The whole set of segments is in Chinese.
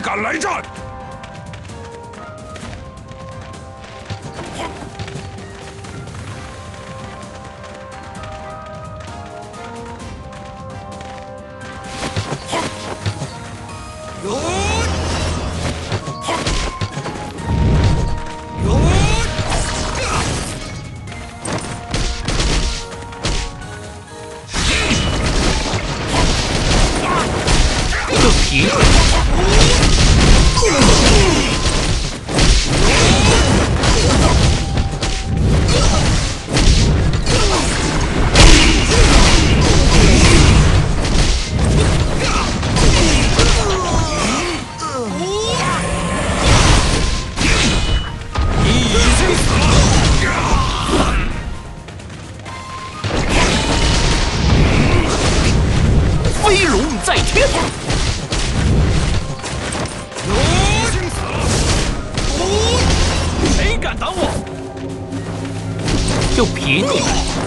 敢来战！就皮。你已经死了！飞龙在天，就凭你！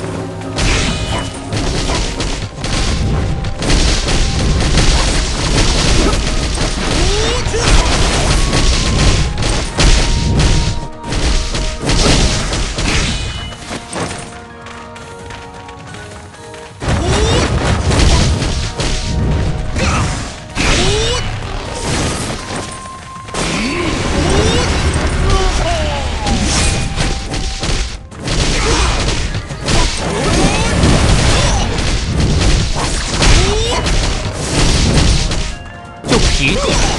就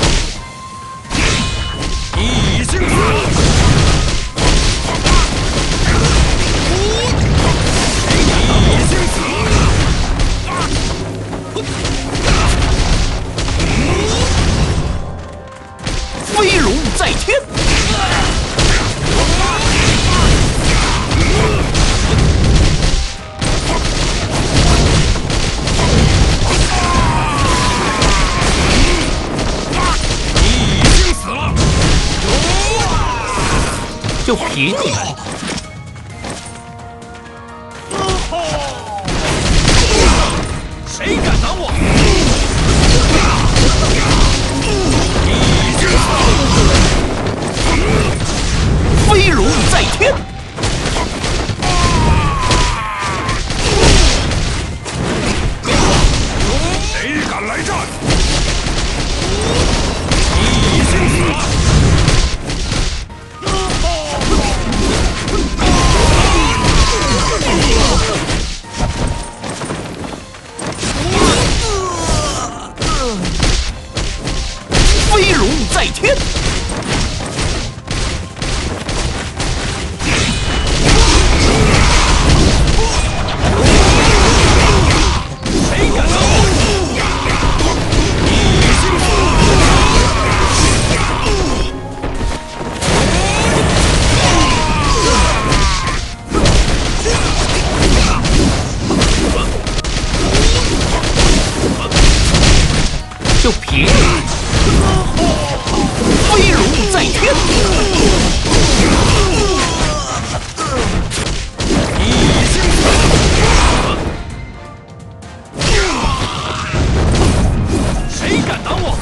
就凭你们。就凭你！飞龙在天，已经。谁敢挡我？